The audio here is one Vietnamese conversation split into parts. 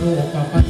nuevo papá.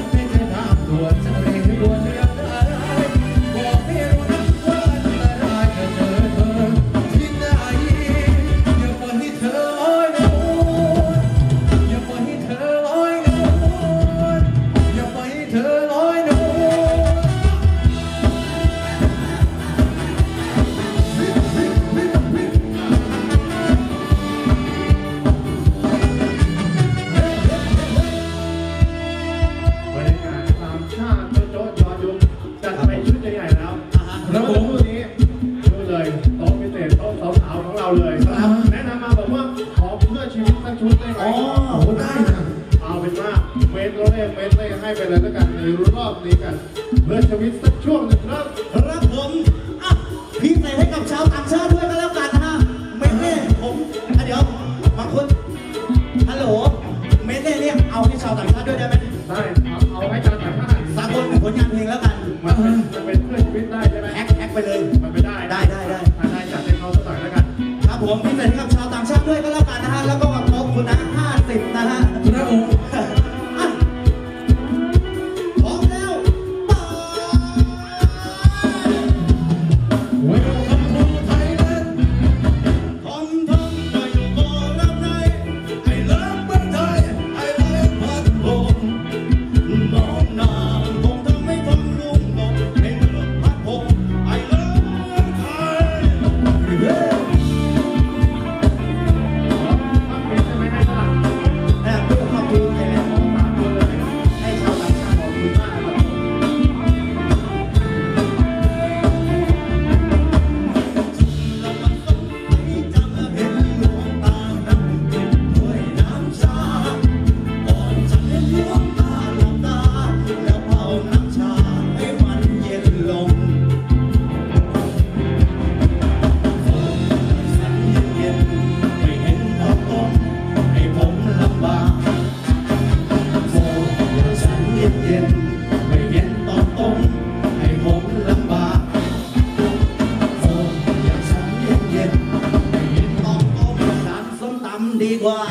ผลงานเพลงแล้วกัน đi qua.